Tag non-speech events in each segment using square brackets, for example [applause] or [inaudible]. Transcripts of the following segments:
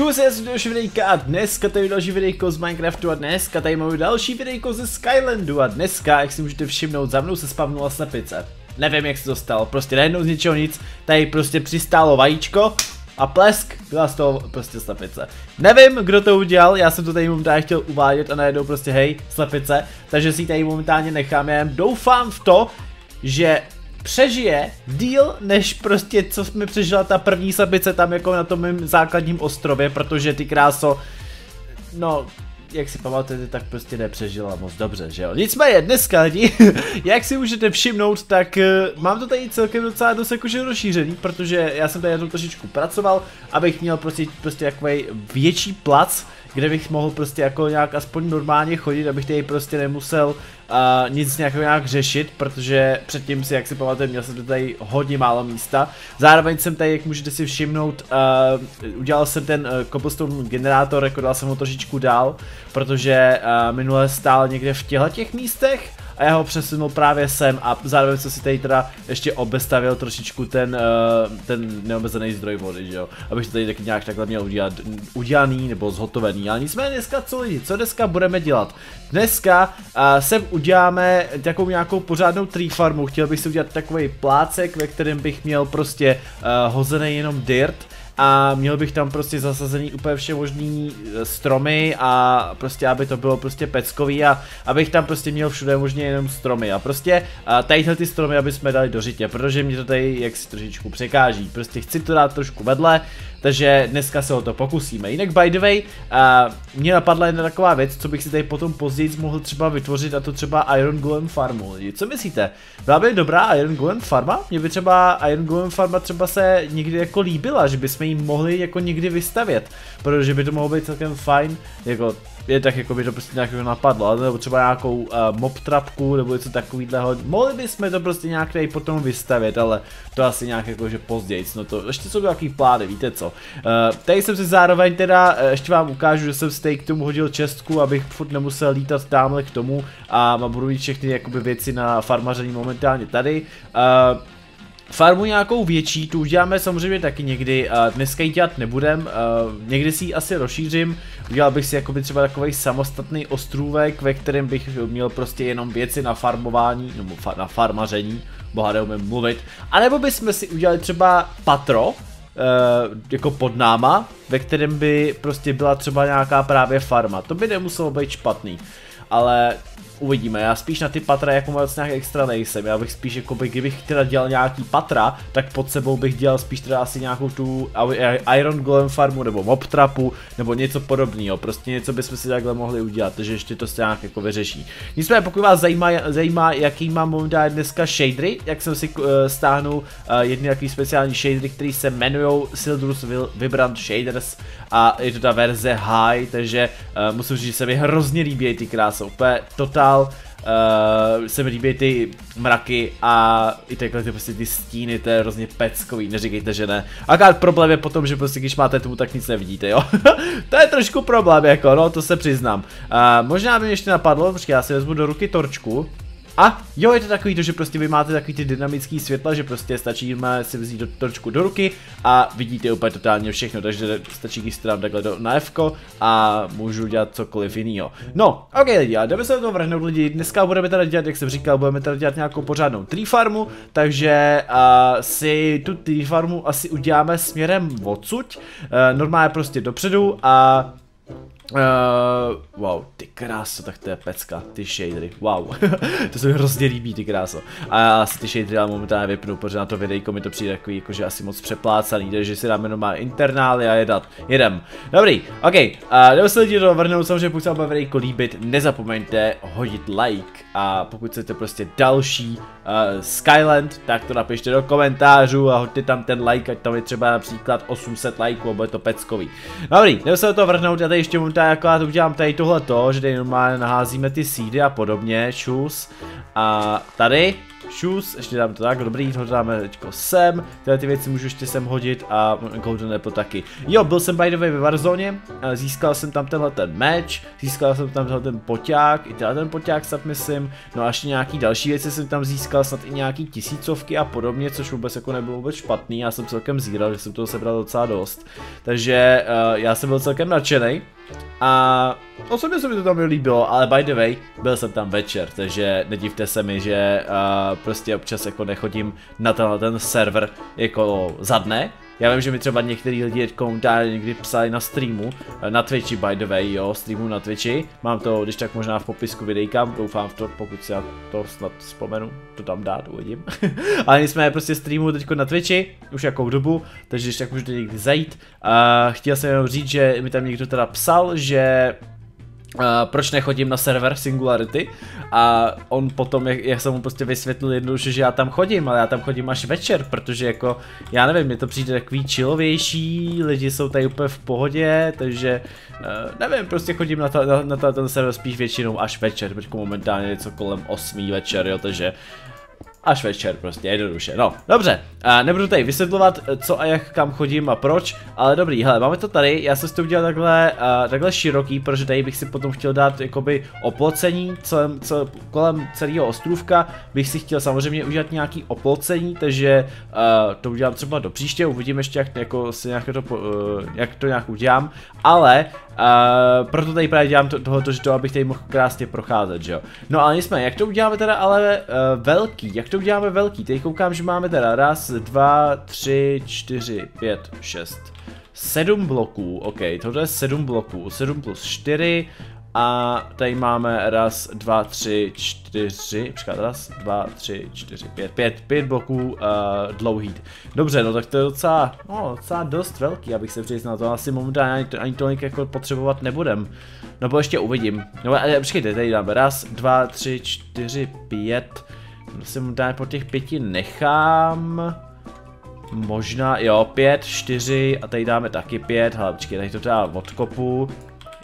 Čus, já jsem další videjka a dneska tady další videjko z Minecraftu a dneska tady máme další videjko ze Skylandu a dneska, jak si můžete všimnout, za mnou se spavnula slepice. Nevím jak se to stalo, prostě najednou z ničeho nic, tady prostě přistálo vajíčko a plesk, byla z toho prostě slepice. Nevím, kdo to udělal, já jsem to tady momentálně chtěl uvádět a najednou prostě hej, slepice, takže si ji tady momentálně nechám, já doufám v to, že přežije díl, než prostě co jsme přežila ta první slepice tam jako na tom mém základním ostrově, protože ty kráso, no, jak si pamatujete, tak prostě nepřežila moc dobře, že jo. Nicméně dneska lidi, [laughs] jak si můžete všimnout, tak uh, mám to tady celkem docela dost jakože rozšířený, protože já jsem tady jednou trošičku pracoval, abych měl prostě, prostě takový větší plac, kde bych mohl prostě jako nějak aspoň normálně chodit, abych tady prostě nemusel uh, nic nějak, nějak řešit, protože předtím si, jak si pamatujete, měl jsem tady hodně málo místa. Zároveň jsem tady, jak můžete si všimnout, uh, udělal jsem ten uh, cobblestone generátor, jako dal jsem ho trošičku dál, protože uh, minule stál někde v těchto těch místech, a já ho přesunul právě sem a zároveň jsem si tady teda ještě obestavil trošičku ten, uh, ten neomezený zdroj vody, že jo, abych to tady taky nějak takhle měl udělat, udělaný nebo zhotovený, ale nicméně dneska co lidi, co dneska budeme dělat? Dneska uh, sem uděláme takovou nějakou pořádnou tree farmu, chtěl bych si udělat takový plácek, ve kterém bych měl prostě uh, hozený jenom dirt, a měl bych tam prostě zasazený úplně vše možný e, stromy a prostě aby to bylo prostě peckový a abych tam prostě měl všude možně jenom stromy a prostě a tadyhle ty stromy, aby jsme dali do řitě, protože mě to tady jak si trošičku překáží, prostě chci to dát trošku vedle, takže dneska se o to pokusíme. Jinak by the way, uh, mě napadla jedna taková věc, co bych si tady potom později mohl třeba vytvořit a to třeba Iron Golem farmu. Co myslíte? Byla by dobrá Iron Golem farma? Mě by třeba Iron Golem farma třeba se někdy jako líbila, že bychom ji mohli jako někdy vystavět, protože by to mohlo být celkem fajn, jako je tak jako by to prostě nějak napadlo, nebo třeba nějakou uh, mob trapku nebo něco takového. Mohli bychom to prostě nějak tady potom vystavět, ale to asi nějak jako že později, no to ještě jsou nějaký plány, víte co. Uh, tady jsem si zároveň teda, uh, ještě vám ukážu, že jsem si k tomu hodil čestku, abych furt nemusel lítat tamhle k tomu a budu mít všechny jakoby věci na farmaření momentálně tady. Uh, Farmu nějakou větší, tu uděláme samozřejmě taky někdy, dneska ji dělat nebudem, někdy si ji asi rozšířím, udělal bych si jakoby třeba takový samostatný ostrůvek, ve kterém bych měl prostě jenom věci na farmování, nebo fa na farmaření, boha neumím mluvit, a nebo bychom si udělali třeba patro, uh, jako pod náma, ve kterém by prostě byla třeba nějaká právě farma, to by nemuselo být špatný, ale uvidíme, já spíš na ty patra jako moc nějak extra nejsem, já bych spíš jako by, kdybych teda dělal nějaký patra, tak pod sebou bych dělal spíš teda asi nějakou tu Iron Golem farmu nebo Mob Trapu nebo něco podobného, prostě něco bychom si takhle mohli udělat, takže ještě to se nějak jako vyřeší. Nicméně pokud vás zajímá, zajímá jaký mám momentálně dneska shadery, jak jsem si uh, stáhnul uh, jedny takový speciální shadery, které se jmenují Sildrus Vibrant Shaders a je to ta verze high, takže uh, musím říct, že se mi hrozně líbí ty krásy, úplně totál dál. Uh, se mi líbí ty mraky a i takhle ty prostě ty stíny, to je hrozně peckový, neříkejte, že ne. Akorát problém je potom, že prostě když máte tomu, tak nic nevidíte, jo. [laughs] to je trošku problém, jako, no, to se přiznám. Uh, možná by mě ještě napadlo, počkej, já si vezmu do ruky torčku. A jo, je to takový to, že prostě vy máte takový ty dynamický světla, že prostě stačí si vzít do, trošku do ruky a vidíte úplně totálně všechno, takže stačí, když dám takhle do, na F a můžu dělat cokoliv jiného. No, ok lidi, a jdeme se do toho vrhnout lidi, dneska budeme teda dělat, jak jsem říkal, budeme teda dělat nějakou pořádnou tree farmu, takže uh, si tu tree farmu asi uděláme směrem odsud, uh, normálně prostě dopředu a Uh, wow, ty kráso, tak to je pecka, ty shadery, wow, [laughs] to se mi hrozně líbí ty kráso. A já asi ty shadery ale momentálně vypnu, protože na to videjko mi to přijde takový, jakože asi moc přeplácaný, takže si dáme jenom internály a jedat, jedem. Dobrý, ok, uh, jdeme se lidi dovrhnout, samozřejmě pokud se vám videjko líbit, nezapomeňte hodit like a pokud chcete prostě další uh, Skyland, tak to napište do komentářů a hoďte tam ten like, ať tam je třeba například 800 lajků a bude to peckový. Dobrý, jdeme se do toho vrhnout, já tady ještě momentálně akorát udělám tady tohle to, že tady normálně naházíme ty sídy a podobně, čus. A tady shoes, ještě dám to tak, dobrý, to dáme teďko sem, tyhle ty věci můžu ještě sem hodit a golden apple taky. Jo, byl jsem by the way ve Warzone, získal jsem tam tenhle ten meč, získal jsem tam tenhle ten poťák, i tenhle ten poťák snad myslím, no a ještě nějaký další věci jsem tam získal, snad i nějaký tisícovky a podobně, což vůbec jako nebylo vůbec špatný, já jsem celkem zíral, že jsem toho sebral docela dost, takže uh, já jsem byl celkem nadšený. A osobně se mi to tam líbilo, ale by the way, byl jsem tam večer, takže nedivte se mi, že uh, prostě občas jako nechodím na ten, ten server jako za dne, já vím, že mi třeba některý lidi komentáře někdy psali na streamu, eh, na Twitchi by the way, jo, streamu na Twitchi. Mám to, když tak možná v popisku videjka, doufám v to, pokud si já to snad vzpomenu, to tam dát, uvidím. [laughs] Ale jsme prostě streamu teď na Twitchi, už jakou dobu, takže když tak můžete někdy zajít. Uh, chtěl jsem jenom říct, že mi tam někdo teda psal, že Uh, proč nechodím na server Singularity? A on potom, jak, jak jsem mu prostě vysvětlil jednoduše, že já tam chodím, ale já tam chodím až večer, protože jako, já nevím, mně to přijde takový chillovější, lidi jsou tady úplně v pohodě, takže uh, nevím, prostě chodím na, ta, na, na ten server spíš většinou až večer, protože momentálně něco kolem 8 večer, jo, takže Až večer prostě, jednoduše. No, dobře, a nebudu tady vysvětlovat, co a jak kam chodím a proč, ale dobrý, hele, máme to tady, já jsem si to udělal takhle, uh, takhle široký, protože tady bych si potom chtěl dát jakoby oplocení celém, cel, kolem celého ostrůvka, bych si chtěl samozřejmě udělat nějaký oplocení, takže uh, to udělám třeba do příště, uvidím ještě jak, jako, si nějak to, uh, jak to nějak udělám, ale Uh, proto tady právě dělám to, tohoto, že to, abych tady mohl krásně procházet, že jo. No ale jsme, jak to uděláme teda ale uh, velký, jak to uděláme velký, teď koukám, že máme teda raz, dva, tři, čtyři, pět, šest, sedm bloků, ok, tohle je sedm bloků, sedm plus čtyři, a tady máme raz, dva, tři, čtyři, počkat, raz, dva, tři, čtyři, pět, pět, pět bloků uh, dlouhý. Dobře, no tak to je docela, no, docela dost velký, abych se přiznal, to asi momentálně ani, ani tolik jako potřebovat nebudem. No bo ještě uvidím. No ale počkejte, tady dáme raz, dva, tři, čtyři, pět. No si momentálně po těch pěti nechám. Možná, jo, pět, čtyři a tady dáme taky pět, počkej, tady to teda odkopu.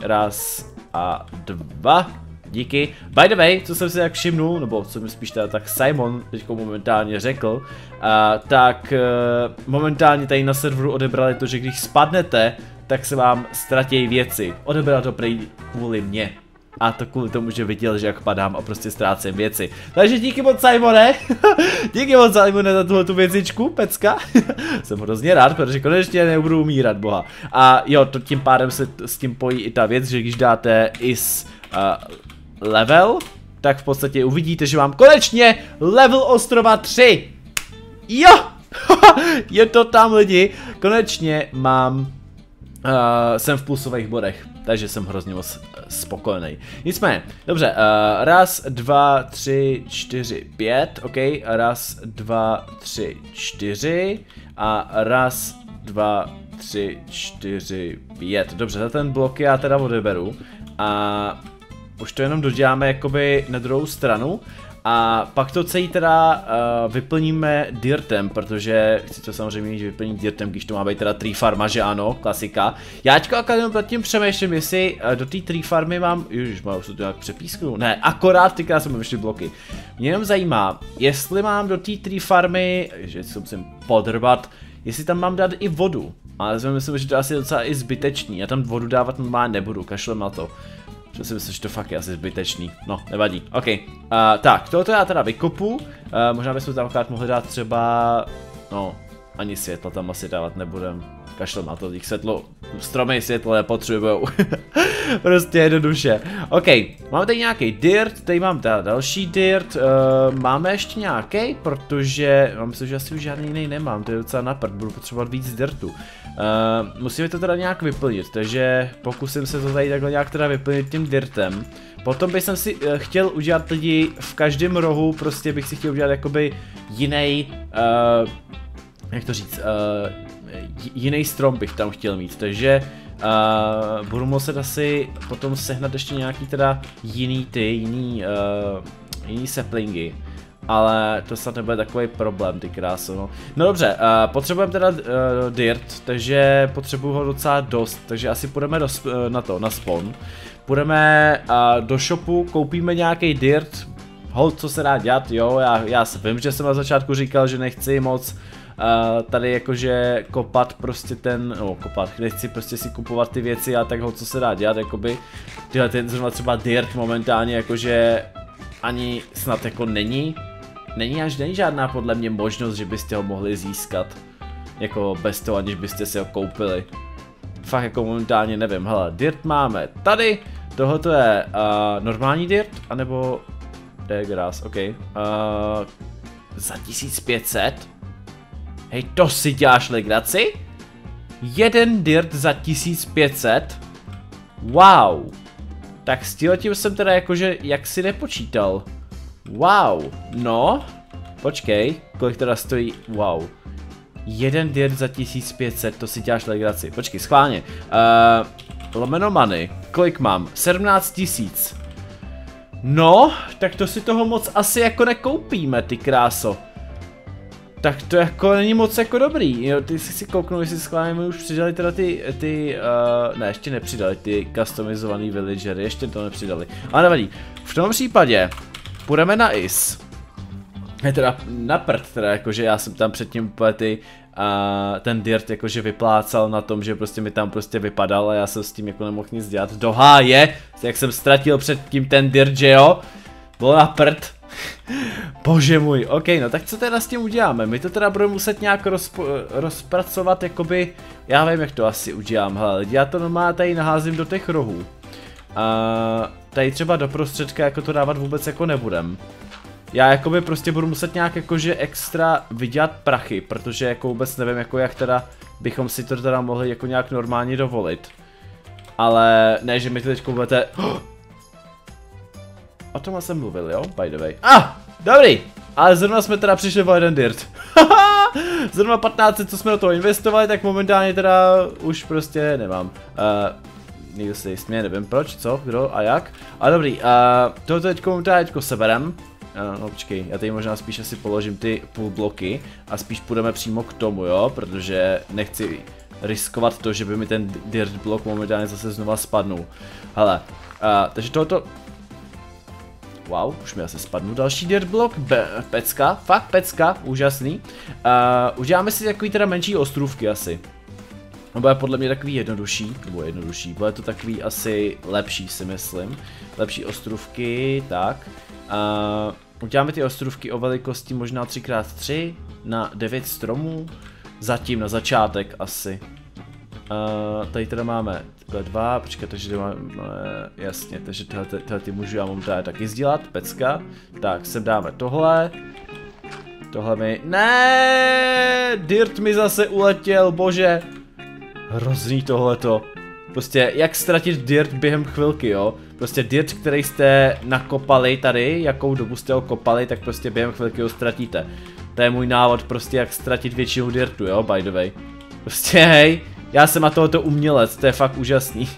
Raz, a dva. Díky. By the way, co jsem si tak všimnul, nebo co mi spíš teda tak Simon teď momentálně řekl, uh, tak uh, momentálně tady na serveru odebrali to, že když spadnete, tak se vám ztratí věci. Odebrali to prej kvůli mě. A to kvůli tomu, že viděl, že jak padám a prostě ztrácím věci. Takže díky moc Simone, [laughs] díky moc Simone za tuhle tu věcičku, pecka. [laughs] Jsem hrozně rád, protože konečně nebudu umírat, boha. A jo, to tím pádem se s tím pojí i ta věc, že když dáte is uh, level, tak v podstatě uvidíte, že mám konečně level ostrova 3. Jo! [laughs] je to tam lidi, konečně mám, uh, jsem v plusových bodech takže jsem hrozně moc eh, spokojený. Nicméně, dobře, uh, raz, dva, tři, čtyři, pět, ok, raz, dva, tři, čtyři a raz, dva, tři, čtyři, pět. Dobře, za ten blok já teda odeberu a už to jenom doděláme jakoby na druhou stranu a pak to celý teda uh, vyplníme dirtem, protože chci to samozřejmě mít vyplnit dirtem, když to má být teda tree farma, že ano, klasika. Já teďka jenom nad tím přemýšlím, jestli uh, do té tree farmy mám, už mám to nějak přepísknu, ne, akorát ty jsem vyšly bloky. Mě jenom zajímá, jestli mám do té tree farmy, že se musím podrbat, jestli tam mám dát i vodu. Ale myslím, že to asi je docela i zbytečný, já tam vodu dávat normálně nebudu, kašlem na to. Že si myslím, že to fakt je asi zbytečný. No, nevadí. OK. Uh, tak, tohoto já teda vykopu. Uh, možná bychom tam mohli dát třeba... No, ani světlo tam asi dávat nebudem kašlo na to, jich světlo, stromy světlo nepotřebujou. [laughs] prostě jednoduše. OK, máme tady nějaký dirt, tady mám teda další dirt, uh, máme ještě nějaký, protože, mám si, že asi už žádný jiný nemám, to je docela napad, budu potřebovat víc dirtu. Uh, musíme to teda nějak vyplnit, takže pokusím se to tady takhle nějak teda vyplnit tím dirtem. Potom bych si uh, chtěl udělat lidi v každém rohu, prostě bych si chtěl udělat jakoby jiný, uh, jak to říct, uh, jiný strom bych tam chtěl mít, takže uh, budu muset asi potom sehnat ještě nějaký teda jiný ty, jiný, uh, jiný saplingy. Ale to snad nebude takový problém, ty krásu, no. No dobře, uh, potřebujeme teda uh, dirt, takže potřebuju ho docela dost, takže asi půjdeme do, uh, na to, na spawn. Půjdeme uh, do shopu, koupíme nějaký dirt, hold, co se dá dělat, jo, já, já vím, že jsem na začátku říkal, že nechci moc uh, tady jakože kopat prostě ten, no kopat, nechci prostě si kupovat ty věci a tak ho, co se dá dělat, jakoby, tyhle ten zrovna třeba Dirt momentálně jakože ani snad jako není, není až není žádná podle mě možnost, že byste ho mohli získat, jako bez toho, aniž byste si ho koupili. Fakt jako momentálně nevím, hele, Dirt máme tady, tohle je uh, normální Dirt, anebo Degras, ok. Uh, za 1500? Hej, to si děláš legraci? Jeden dirt za 1500? Wow. Tak s tím jsem teda jakože, jak si nepočítal. Wow, no. Počkej, kolik teda stojí, wow. Jeden dirt za 1500, to si děláš legraci. Počkej, schválně. Uh, lomeno money, kolik mám? 17 tisíc. No, tak to si toho moc asi jako nekoupíme, ty kráso tak to jako není moc jako dobrý, jo, ty si kouknou, jestli mi už přidali teda ty, ty, uh, ne, ještě nepřidali ty customizovaný villagery, ještě to nepřidali, ale nevadí, v tom případě půjdeme na IS, je teda na prd, teda jakože já jsem tam předtím úplně ty, uh, ten dirt jakože vyplácal na tom, že prostě mi tam prostě vypadal a já jsem s tím jako nemohl nic dělat, do háje, jak jsem ztratil předtím ten dirt, že jo, bylo na prd, Bože můj, ok, no tak co teda s tím uděláme? My to teda budeme muset nějak rozpracovat, jakoby, já vím jak to asi udělám, hele, já to normálně tady naházím do těch rohů. A tady třeba do prostředka jako to dávat vůbec jako nebudem. Já jakoby prostě budu muset nějak jakože extra vydělat prachy, protože jako vůbec nevím jako jak teda bychom si to teda mohli jako nějak normálně dovolit. Ale ne, že mi to teď budete... [gasps] O tom jsem mluvil, jo? By the way. Ah, dobrý. Ale zrovna jsme teda přišli o jeden dirt. [laughs] zrovna 15, co jsme do toho investovali, tak momentálně teda už prostě nemám. Uh, nikdo se jist mě, nevím proč, co, kdo a jak. A dobrý, uh, tohle teďko teďko seberem. Uh, no počkej, já tady možná spíš asi položím ty půl bloky a spíš půjdeme přímo k tomu, jo, protože nechci riskovat to, že by mi ten dirt blok momentálně zase znova spadnul. Hele, uh, takže tohoto Wow, už mi asi spadnu. Další dirt block, Be pecka, fakt pecka, úžasný. Uh, uděláme si takový teda menší ostrůvky asi. No bude podle mě takový jednodušší, nebo jednodušší, bude to takový asi lepší si myslím. Lepší ostrůvky, tak. Uh, uděláme ty ostrůvky o velikosti možná 3x3 na 9 stromů. Zatím na začátek asi. Uh, tady teda máme takhle dva, počkej, takže máme, no, jasně, takže tyhle, ty můžu já momentálně taky sdílat, pecka. Tak, sem dáme tohle. Tohle mi, ne, Dirt mi zase uletěl, bože. Hrozný tohleto. Prostě jak ztratit dirt během chvilky, jo? Prostě dirt, který jste nakopali tady, jakou dobu jste ho kopali, tak prostě během chvilky ho ztratíte. To je můj návod prostě jak ztratit většinu dirtu, jo, by the way. Prostě hej, já jsem na tohoto umělec, to je fakt úžasný.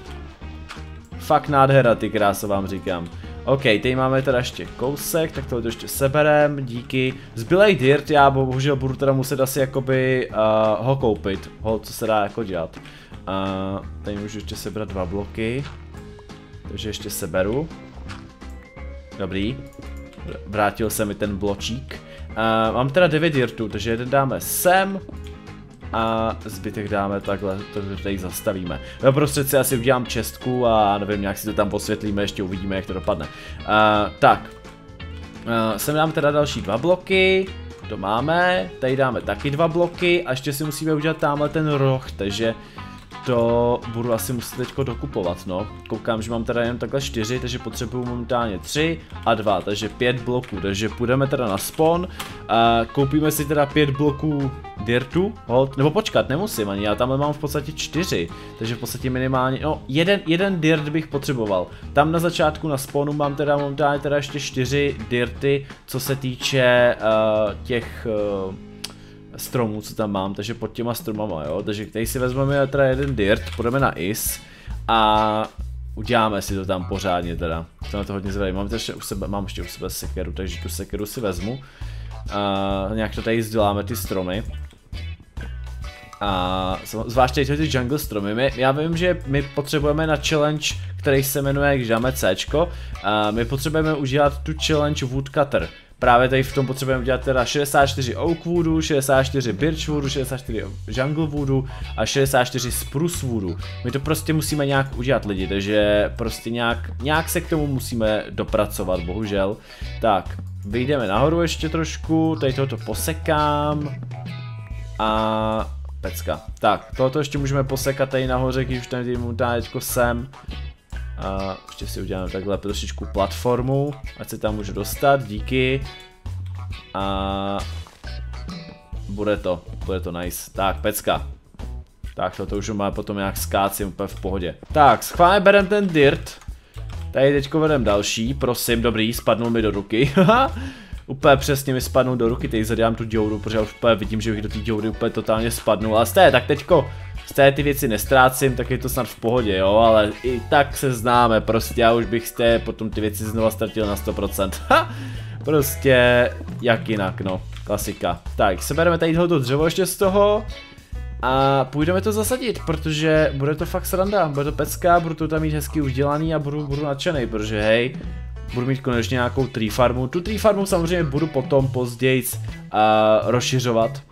Fakt nádhera, ty kráso vám říkám. OK, tady máme teda ještě kousek, tak tohle ještě seberem, díky. Zbylej dirt, já bohužel budu teda muset asi jakoby uh, ho koupit, ho, co se dá jako dělat. Uh, tady můžu ještě sebrat dva bloky, takže ještě seberu. Dobrý, vrátil se mi ten bločík. Uh, mám teda 9 dirtů, takže jeden dáme sem, a zbytek dáme takhle, to tady zastavíme. No prostě si asi udělám čestku a nevím, nějak si to tam posvětlíme, ještě uvidíme, jak to dopadne. Uh, tak, uh, sem dáme teda další dva bloky, to máme, tady dáme taky dva bloky a ještě si musíme udělat tamhle ten roh, takže to budu asi muset teďko dokupovat, no. Koukám, že mám teda jen takhle čtyři, takže potřebuju momentálně tři a dva, takže pět bloků, takže půjdeme teda na spawn, a koupíme si teda pět bloků dirtu, hold, nebo počkat, nemusím ani, já tam mám v podstatě čtyři, takže v podstatě minimálně, no, jeden, jeden dirt bych potřeboval. Tam na začátku na spawnu mám teda momentálně teda ještě čtyři dirty, co se týče uh, těch uh, stromů, co tam mám, takže pod těma stromama, jo, takže tady si vezmeme teda jeden dirt, půjdeme na is a uděláme si to tam pořádně teda, to na to hodně zvedá, mám, ještě u sebe, mám ještě u sebe sekeru, takže tu sekeru si vezmu. A nějak to tady zděláme ty stromy. A zvláště ty jungle stromy, my, já vím, že my potřebujeme na challenge který se jmenuje, když dáme C, my potřebujeme udělat tu challenge Woodcutter. Právě tady v tom potřebujeme udělat teda 64 Oak Woodu, 64 Birch Woodu, 64 Jungle Woodu a 64 Spruce Woodu. My to prostě musíme nějak udělat lidi, takže prostě nějak, nějak se k tomu musíme dopracovat, bohužel. Tak, vyjdeme nahoru ještě trošku, tady tohoto posekám. A pecka. Tak, tohoto ještě můžeme posekat tady nahoře, když už tady momentálně sem. A ještě si uděláme takhle trošičku platformu, ať se tam můžu dostat, díky. A bude to, bude to nice. Tak, pecka. Tak, toto už má potom nějak skácím úplně v pohodě. Tak, schválně berem ten dirt. Tady teďko vedem další, prosím, dobrý, spadnul mi do ruky. [laughs] úplně přesně mi spadnou do ruky, teď zadám tu děuru, protože já už úplně vidím, že bych do té děury úplně totálně spadnu. Ale té, tak teďko z té ty věci nestrácím, tak je to snad v pohodě, jo, ale i tak se známe, prostě já už bych z té potom ty věci znova ztratil na 100%. [laughs] Ha! Prostě jak jinak, no, klasika. Tak, sebereme tady tohoto dřevo ještě z toho. A půjdeme to zasadit, protože bude to fakt sranda, bude to pecka, budu to tam mít hezky udělaný a budu, budu nadšený, protože hej, budu mít konečně nějakou tree farmu. Tu tree farmu samozřejmě budu potom později uh, rozšiřovat.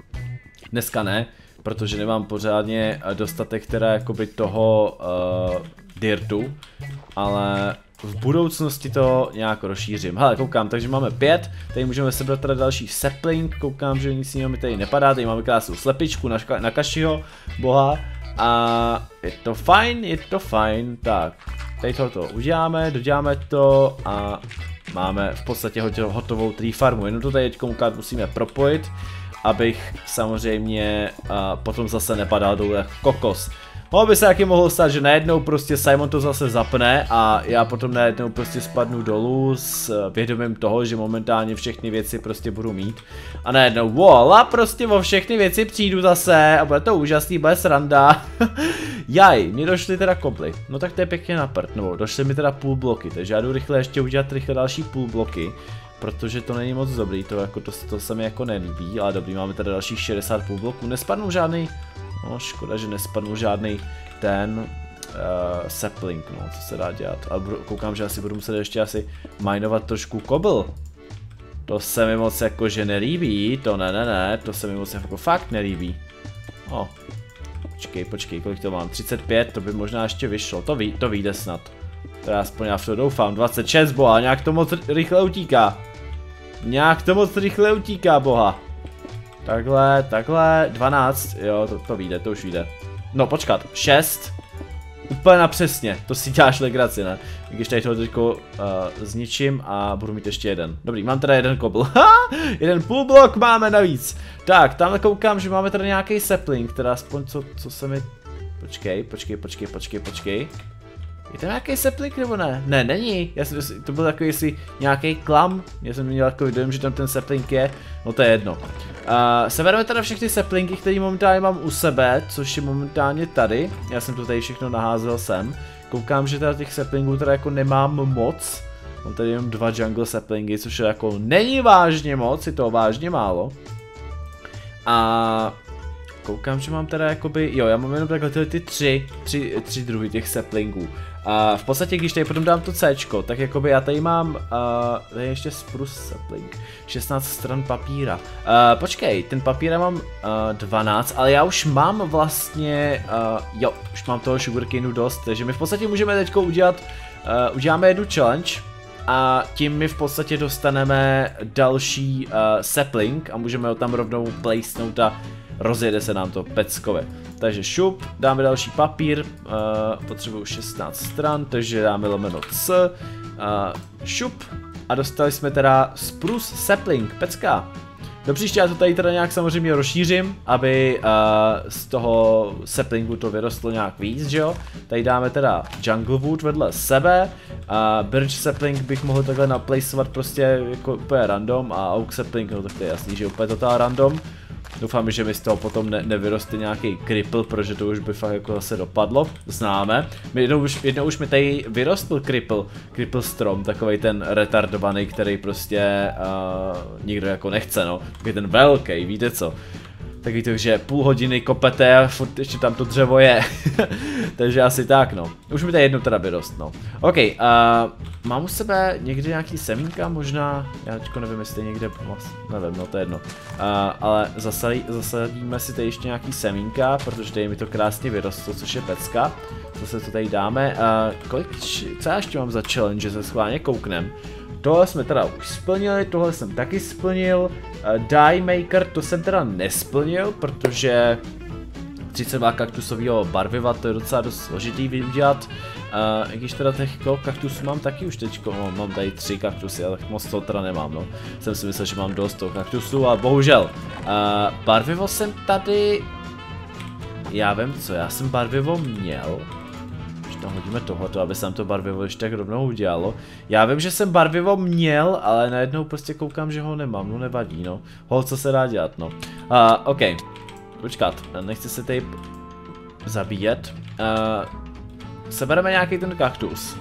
Dneska ne, protože nemám pořádně dostatek teda jakoby toho uh, dirtu, ale v budoucnosti to nějak rozšířím. Hele, koukám, takže máme pět, tady můžeme sebrat teda další sapling, koukám, že nic jiného mi tady nepadá, tady máme krásnou slepičku na, na Kashiho, boha, a je to fajn, je to fajn, tak, tady tohoto uděláme, doděláme to a máme v podstatě hotovou tree farmu, jenom to tady teď musíme propojit, abych samozřejmě uh, potom zase nepadal dolů jako kokos. Mohlo by se taky mohlo stát, že najednou prostě Simon to zase zapne a já potom najednou prostě spadnu dolů s vědomím toho, že momentálně všechny věci prostě budu mít. A najednou voila, prostě o všechny věci přijdu zase a bude to úžasný, bude sranda. [laughs] Jaj, mě došly teda kobly. No tak to je pěkně na prd, nebo došly mi teda půl bloky, takže já jdu rychle ještě udělat rychle další půl bloky protože to není moc dobrý, to, jako to, to se mi jako nelíbí, ale dobrý, máme tady dalších 60 půl bloků, nespadnou žádný, no škoda, že nespadnou žádný ten uh, sapling, no, co se dá dělat, budu, koukám, že asi budu muset ještě asi minovat trošku kobl, to se mi moc jakože nelíbí, to ne, ne, ne, to se mi moc jako fakt nelíbí, o, počkej, počkej, kolik to mám, 35, to by možná ještě vyšlo, to, ví, to vyjde snad. Teda aspoň já v to doufám, 26 boha, nějak to moc rychle utíká. Nějak to moc rychle utíká, boha. Takhle, takhle, 12, jo, to, to vyjde, to už vyjde. No počkat, 6. Úplně na přesně, to si děláš legraci, ne? Když tady toho teďko uh, zničím a budu mít ještě jeden. Dobrý, mám teda jeden kobl. [laughs] jeden půl blok máme navíc. Tak, tam koukám, že máme tady nějaký sapling, teda aspoň co, co se mi... Počkej, počkej, počkej, počkej, počkej. Je to nějaký seplik nebo ne? Ne, není. Já jsem, to byl takový jestli nějaký klam. Já jsem měl takový dojem, že tam ten sepling je. No to je jedno. Uh, sebereme teda všechny seplinky, které momentálně mám u sebe, což je momentálně tady. Já jsem to tady všechno naházel sem. Koukám, že teda těch seplingů teda jako nemám moc. Mám tady jenom dva jungle saplingy, což je jako není vážně moc, je to vážně málo. A koukám, že mám teda jakoby, jo, já mám jenom takhle ty, ty tři, tři, tři druhy těch saplingů. A v podstatě, když tady potom dám to C, tak jakoby já tady mám, uh, tady ještě spruce sapling, 16 stran papíra. Uh, počkej, ten papír mám uh, 12, ale já už mám vlastně, uh, jo, už mám toho sugarcaneu dost, takže my v podstatě můžeme teď udělat, uh, uděláme jednu challenge, a tím my v podstatě dostaneme další uh, sapling a můžeme ho tam rovnou placenout a rozjede se nám to peckové. Takže šup, dáme další papír, uh, potřebuju 16 stran, takže dáme lomeno C, uh, šup a dostali jsme teda spruce sapling, pecka. Do příště já to tady teda nějak samozřejmě rozšířím, aby uh, z toho saplingu to vyrostlo nějak víc, že jo. Tady dáme teda jungle wood vedle sebe, uh, birch sapling bych mohl takhle naplacovat prostě jako úplně random a oak sapling, no tak to je jasný, že úplně total random. Doufám, že mi z toho potom ne, nevyroste nějaký cripple, protože to už by fakt jako zase dopadlo. Známe. Jednou už, jednou už mi tady vyrostl cripple, cripple strom, takový ten retardovaný, který prostě uh, nikdo jako nechce, no. Je ten velký, víte co. taky to, že půl hodiny kopete a furt ještě tam to dřevo je. [laughs] Takže asi tak, no. Už mi to jedno teda vyrost, no. OK, uh, mám u sebe někdy nějaký semínka, možná, já teďko nevím, jestli někde, nevím, no to je jedno. Uh, ale zasadí, zasadíme si tady ještě nějaký semínka, protože tady mi to krásně vyrostlo, což je pecka. Zase to tady dáme. Uh, kolik, co já ještě mám za challenge, že se schválně kouknem. Tohle jsme teda už splnili, tohle jsem taky splnil. Uh, Die Maker to jsem teda nesplnil, protože 32 kaktusového barviva, to je docela dost složitý udělat. Uh, I když teda těch kaktusů mám taky už teďko, no, mám tady tři kaktusy, ale moc toho teda nemám, no. Jsem si myslel, že mám dost toho kaktusů, ale bohužel. Uh, barvivo jsem tady... Já vím co, já jsem barvivo měl tam hodíme tohoto, aby se nám to barvivo ještě tak rovnou udělalo. Já vím, že jsem barvivo měl, ale najednou prostě koukám, že ho nemám, no nevadí, no. Hol, co se dá dělat, no. Uh, OK. Počkat, nechci se tady zabíjet. Uh, sebereme nějaký ten kaktus.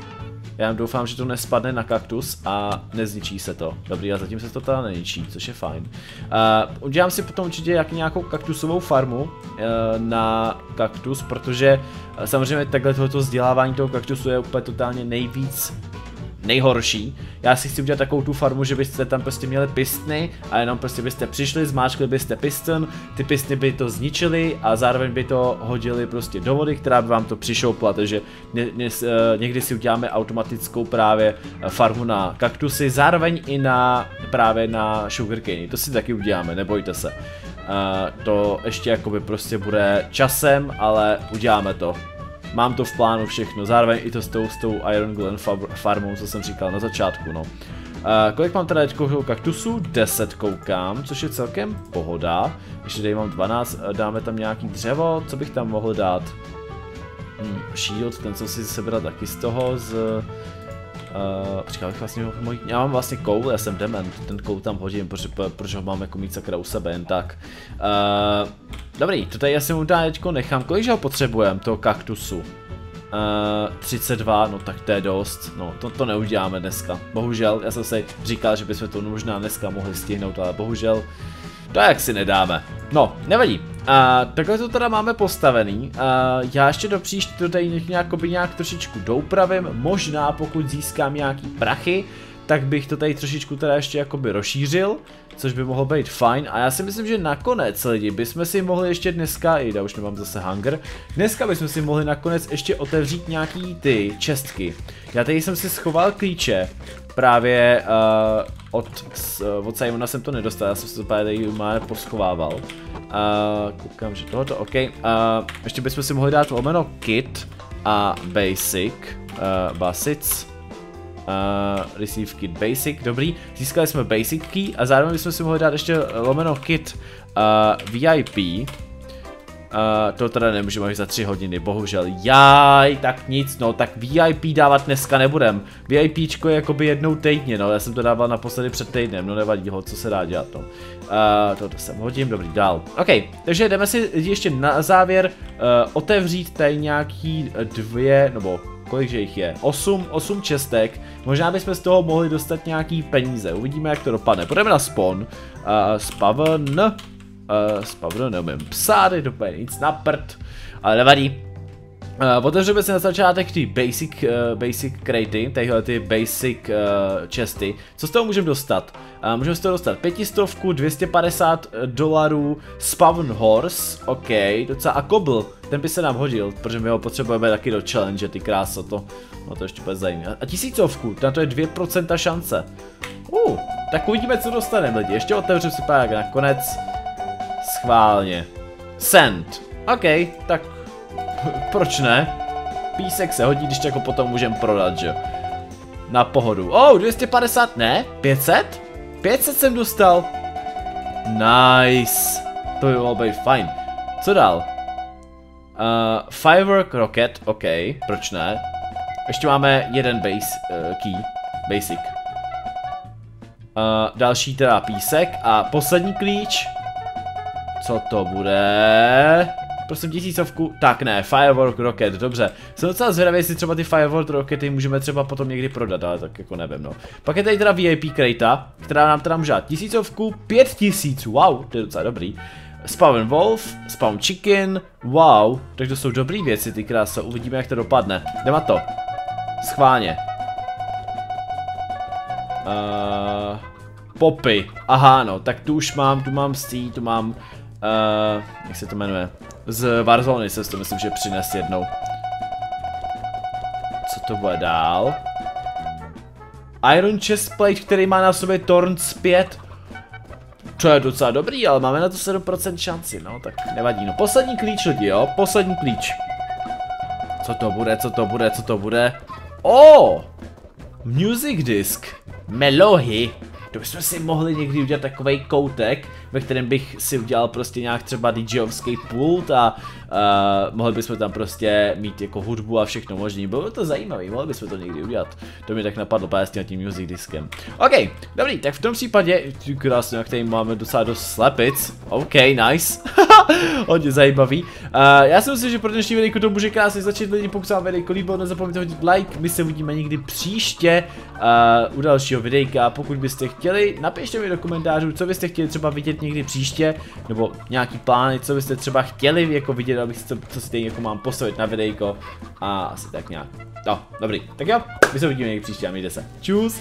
Já doufám, že to nespadne na kaktus a nezničí se to. Dobrý, a zatím se to teda neničí, což je fajn. Uh, udělám si potom určitě jak nějakou kaktusovou farmu uh, na kaktus, protože uh, samozřejmě takhle tohoto vzdělávání toho kaktusu je úplně totálně nejvíc nejhorší. Já si chci udělat takovou tu farmu, že byste tam prostě měli pistny a jenom prostě byste přišli, zmáčkli byste piston, ty pistny by to zničily a zároveň by to hodili prostě do vody, která by vám to přišoupla, takže ně, ně, uh, někdy si uděláme automatickou právě eh, farmu na kaktusy, zároveň i na právě na sugarcane, to si taky uděláme, nebojte se. Uh, to ještě jakoby prostě bude časem, ale uděláme to. Mám to v plánu všechno, zároveň i to s tou, s tou Iron Glen farmou, co jsem říkal na začátku, no. Uh, kolik mám teda teďko kaktusů? 10 koukám, což je celkem pohoda. Ještě tady mám 12, eh, dáme tam nějaký dřevo, co bych tam mohl dát? Hmm, shield, ten co si sebral taky z toho, z... Uh, počkej, bych vlastně mohl, já mám vlastně koul, já jsem dement, ten koul tam hodím, protože, protože ho mám jako mít sakra u sebe jen tak. Uh, dobrý, to tady asi mu teďko nechám, kolik ho potřebujeme, toho kaktusu? Uh, 32, no tak to je dost, no to, to neuděláme dneska, bohužel, já jsem si říkal, že bychom to možná dneska mohli stihnout, ale bohužel to jak si nedáme. No, nevadí. A takhle to teda máme postavený. A já ještě do příště tady nějak, nějak trošičku doupravím. Možná pokud získám nějaký prachy, tak bych to tady trošičku teda ještě jakoby rozšířil, což by mohlo být fajn. A já si myslím, že nakonec lidi bychom si mohli ještě dneska, i už nemám zase hunger, dneska bychom si mohli nakonec ještě otevřít nějaký ty čestky. Já tady jsem si schoval klíče, právě uh, od, uh, od Simona jsem to nedostal, já jsem se to tady má poschovával. Uh, koukám, že tohoto, OK. Uh, ještě bychom si mohli dát lomeno kit a basic, uh, basic. Uh, receive kit basic, dobrý. Získali jsme basic key a zároveň bychom si mohli dát ještě lomeno kit uh, VIP. Uh, to teda nemůžeme za 3 hodiny, bohužel. Jaj, tak nic, no, tak VIP dávat dneska nebudem. VIPčko je jakoby jednou týdně, no, já jsem to dával naposledy před týdnem, no nevadí ho, co se dá dělat, no. Uh, toto jsem hodím, dobrý, dál. OK, takže jdeme si ještě na závěr uh, otevřít tady nějaký dvě, nebo kolik že jich je? 8, 8 čestek, možná bychom z toho mohli dostat nějaký peníze, uvidíme jak to dopadne. Půjdeme na spawn, uh, spawn, Uh, spavnu neumím psát, je to úplně nic na prd, ale nevadí. Uh, otevřeme se na začátek ty basic, uh, basic cratey, tyhle ty basic uh, chesty. Co z toho můžeme dostat? Uh, můžeme z toho dostat 500, 250 dolarů, spawn horse, ok, docela a kobl, ten by se nám hodil, protože my ho potřebujeme taky do challenge, ty krása, to, no to ještě bude zajímavé. A tisícovku, na to je 2% šance. Uh, tak uvidíme, co dostaneme lidi, ještě otevřu si pár nakonec. Schválně. Send. OK, tak [laughs] proč ne? Písek se hodí, když jako potom můžeme prodat, že Na pohodu. Oh, 250, ne? 500? 500 jsem dostal. Nice. To by bylo fajn. Co dál? Uh, firework rocket, OK, proč ne? Ještě máme jeden base uh, key, basic. Uh, další teda písek a poslední klíč co to bude? Prosím tisícovku, tak ne, Firework Rocket, dobře. Jsem docela zvědavý, jestli třeba ty Firework Rockety můžeme třeba potom někdy prodat, ale tak jako nevím no. Pak je tady teda VIP Krejta, která nám teda může tisícovku, pět tisíc, wow, to je docela dobrý. Spawn Wolf, Spawn Chicken, wow, tak to jsou dobrý věci, ty krása, uvidíme jak to dopadne. Jdeme to. Schválně. Uh, popy, aha no, tak tu už mám, tu mám C, tu mám, uh, jak se to jmenuje, z Warzone se to myslím, že přines jednou. Co to bude dál? Iron Chestplate, který má na sobě Torns 5. To je docela dobrý, ale máme na to 7% šanci, no, tak nevadí. No, poslední klíč lidi, jo, poslední klíč. Co to bude, co to bude, co to bude? O! Oh! Music disc. Melohy. To bychom si mohli někdy udělat takový koutek, ve kterém bych si udělal prostě nějak třeba DJovský pult a uh, mohli bychom tam prostě mít jako hudbu a všechno možné. Bylo by to zajímavé, mohli bychom to někdy udělat. To mi tak napadlo právě s tím, music diskem. OK, dobrý, tak v tom případě, krásně, jak tady máme docela dost slepic. OK, nice. [laughs] Hodně zajímavý. Uh, já si myslím, že pro dnešní videjku to může krásně začít lidi, pokud se vám videjko líbilo, nezapomeňte hodit like, my se uvidíme někdy příště uh, u dalšího videjka, pokud byste chtěli, napište mi do komentářů, co byste chtěli třeba vidět někdy příště, nebo nějaký plány, co byste třeba chtěli jako vidět, abych to, co si jako mám postavit na videjko a asi tak nějak. No, dobrý, tak jo, my se uvidíme někdy příště a mějte se. Čus!